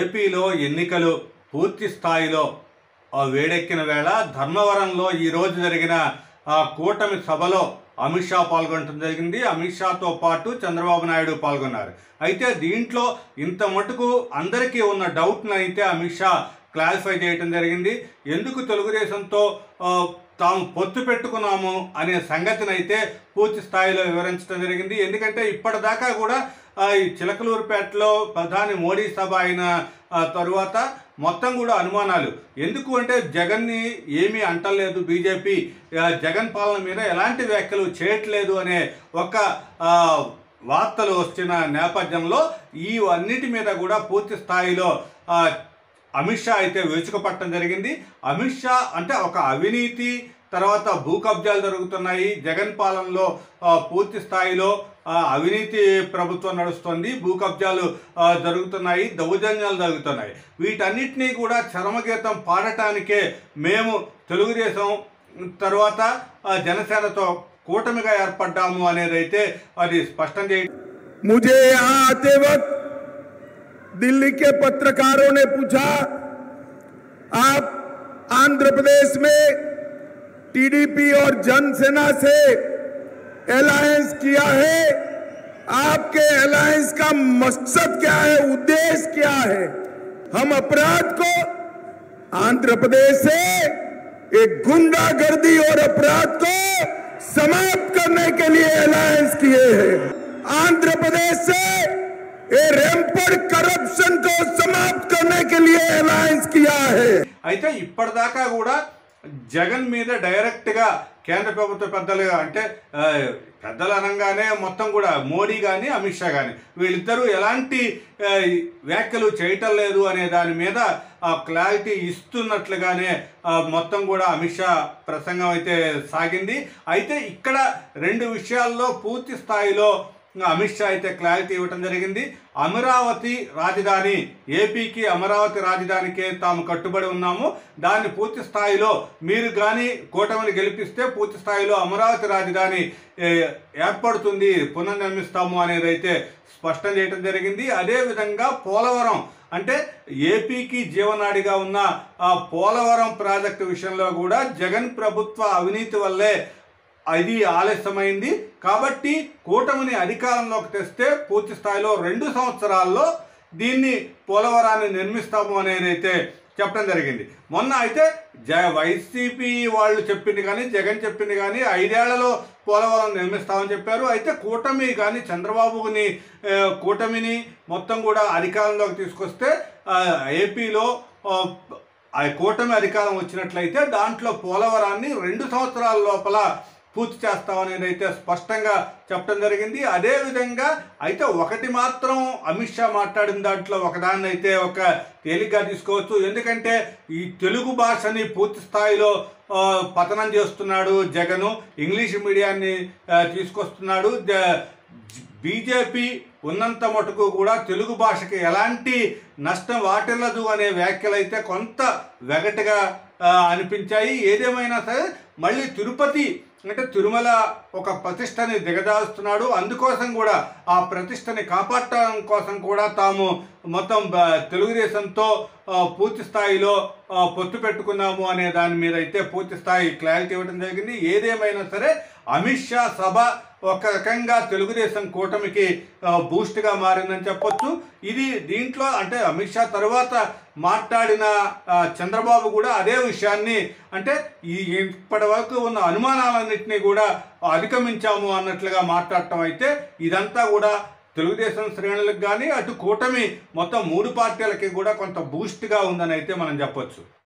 ఏపీలో ఎన్నికలు పూర్తి స్థాయిలో వేడెక్కిన వేళ ధర్మవరంలో ఈరోజు జరిగిన ఆ కూటమి సభలో అమిత్ షా పాల్గొనడం జరిగింది. అమిత్ షాతో పాటు చంద్రబాబు నాయుడు పాల్గొన్నారు. అయితే దీంట్లో ఇంత మటుకు అందరికీ ఉన్న డౌట్ను అయితే అమిత్ షా క్లారిఫై చేయటం జరిగింది. ఎందుకు తెలుగుదేశంతో తాము పొత్తు పెట్టుకున్నాము అనే సంగతిని అయితే పూర్తి స్థాయిలో వివరించడం జరిగింది. ఎందుకంటే ఇప్పటిదాకా కూడా ఈ చిలకలూరుపేటలో ప్రధాని మోడీ సభ అయిన తరువాత మొత్తం కూడా అనుమానాలు. ఎందుకు అంటే జగన్ని ఏమీ అంటలేదు బీజేపీ. జగన్ పాలన మీద ఎలాంటి వ్యాఖ్యలు చేయట్లేదు అనే ఒక వార్తలు వచ్చిన నేపథ్యంలో ఈ అన్నిటి మీద కూడా పూర్తి స్థాయిలో అమిత్ షా అయితే విరుచుకుపట్టడం జరిగింది. అమిత్ షా అంటే ఒక అవినీతి తర్వాత భూ కబ్జాలు జరుగుతున్నాయి. జగన్ పాలనలో పూర్తి స్థాయిలో అవినీతి ప్రభుత్వం నడుస్తుంది భూ కబ్జాలు ఆ, జరుగుతున్నాయి దౌర్జన్యాలు జరుగుతున్నాయి వీటన్నిటినీ కూడా చరమగీతం పాడటానికే మేము తెలుగుదేశం తర్వాత ఆ, జనసేనతో కూటమిగా ఏర్పడ్డాము అనేది అయితే అది స్పష్టం చేయ मुझे यहाँ आते वक्त दिल्ली के पत्रकारों ने पूछा आप आंध्र प्रदेश में टीडीपी और जनसेना से अलायंस किया है आपके अलायंस का मकसद क्या है उद्देश्य क्या है हम अपराध को आंध्र प्रदेश से एक गुंडागर्दी और अपराध को समाप्त करने के लिए अलायंस किए हैं आंध्र प्रदेश से ये रैम्पर करप्शन को समाप्त करने के लिए अलायंस किया है అయితే ఇప్పటిదాకా కూడా జగన్ మీద డైరెక్ట్గా కేంద్ర ప్రభుత్వ పెద్దలు అంటే పెద్దలు అనగానే మొత్తం కూడా మోడీ కానీ అమిత్ షా కానీ వీళ్ళిద్దరూ ఎలాంటి వ్యాఖ్యలు చేయటం లేదు అనే దాని మీద ఆ క్లారిటీ ఇస్తున్నట్లుగానే మొత్తం కూడా అమిత్ షా ప్రసంగం అయితే సాగింది. అయితే ఇక్కడ రెండు విషయాల్లో పూర్తి స్థాయిలో అమిత్ షా అయితే క్లారిటీ ఇవ్వటం జరిగింది. అమరావతి రాజధాని ఏపీకి అమరావతి రాజధానికే తాము కట్టుబడి ఉన్నాము. దాన్ని పూర్తి స్థాయిలో మీరు కానీ కూటమిని గెలిపిస్తే పూర్తి స్థాయిలో అమరావతి రాజధాని ఏర్పడుతుంది పునర్నిర్మిస్తాము అనేది అయితే స్పష్టం చేయడం జరిగింది. అదేవిధంగా పోలవరం అంటే ఏపీకి జీవనాడిగా ఉన్న ఆ పోలవరం ప్రాజెక్టు విషయంలో కూడా జగన్ ప్రభుత్వ అవినీతి వల్లే అది ఆలస్యమైంది. కాబట్టి కూటమిని అధికారంలోకి తెస్తే పూర్తి స్థాయిలో రెండు సంవత్సరాల్లో దీన్ని పోలవరాన్ని నిర్మిస్తాము అనేది అయితే చెప్పడం జరిగింది. మొన్న అయితే జ వైసీపీ వాళ్ళు చెప్పింది కానీ జగన్ చెప్పింది కానీ ఐదేళ్ళలో పోలవరం నిర్మిస్తామని చెప్పారు. అయితే కూటమి కానీ చంద్రబాబుని కూటమిని మొత్తం కూడా అధికారంలోకి తీసుకొస్తే ఏపీలో ఆ కూటమి అధికారం వచ్చినట్లయితే దాంట్లో పోలవరాన్ని రెండు సంవత్సరాల లోపల పూర్తి చేస్తామనేది అయితే స్పష్టంగా చెప్పడం జరిగింది. అదేవిధంగా అయితే ఒకటి మాత్రం అమిత్ షా మాట్లాడిన దాంట్లో ఒకదాన్ని అయితే ఒక తేలిగ్గా తీసుకోవచ్చు. ఎందుకంటే ఈ తెలుగు భాషని పూర్తి స్థాయిలో పతనం చేస్తున్నాడు జగను. ఇంగ్లీష్ మీడియాన్ని తీసుకొస్తున్నాడు. జ- బీజేపీ ఉన్నంత మటుకు కూడా తెలుగు భాషకి ఎలాంటి నష్టం వాటిల్లదు అనే వ్యాఖ్యలు అయితే కొంత వెగటగా అనిపించాయి. ఏదేమైనా సరే మళ్ళీ తిరుపతి అంటే తిరుమల ఒక ప్రతిష్టని దిగజారుస్తున్నాడు. అందుకోసం కూడా ఆ ప్రతిష్టని కాపాడటం కోసం కూడా తాము మొత్తం తెలుగుదేశంతో పూర్తి స్థాయిలో పొత్తు పెట్టుకున్నాము అనే దాని మీద అయితే పూర్తి స్థాయి క్లారిటీ ఇవ్వడం జరిగింది. ఏదేమైనా సరే అమిత్ షా సభ ఒక రకంగా తెలుగుదేశం కూటమికి బూస్ట్గా మారిందని చెప్పొచ్చు. ఇది దీంట్లో అంటే అమిత్ షా తర్వాత మాట్లాడిన చంద్రబాబు కూడా అదే విషయాన్ని అంటే ఈ ఇప్పటి వరకు ఉన్న అనుమానాలన్నింటినీ కూడా అధిగమించాము అన్నట్లుగా మాట్లాడటం అయితే ఇదంతా కూడా తెలుగుదేశం శ్రేణులకు కానీ అటు కూటమి మొత్తం మూడు పార్టీలకి కూడా కొంత బూస్ట్గా ఉందని అయితే మనం చెప్పొచ్చు.